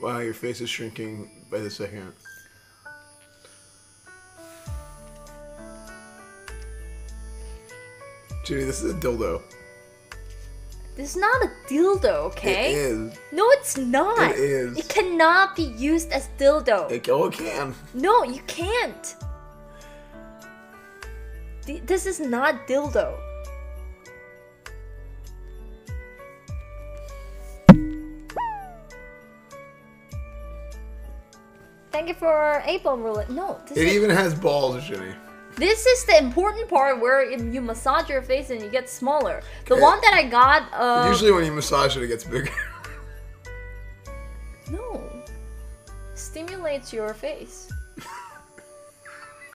Wow, your face is shrinking by the second. Judy, this is a dildo. This is not a dildo, okay? It is. No, it's not. It is. It cannot be used as dildo. It, oh, it can. no, you can't. This is not dildo. Thank you for bone roulette. No, this It is, even has balls, Judy. this is the important part where you massage your face and you get smaller. The Okay. one that I got, uh, Usually when you massage it, it gets bigger. no, stimulates your face.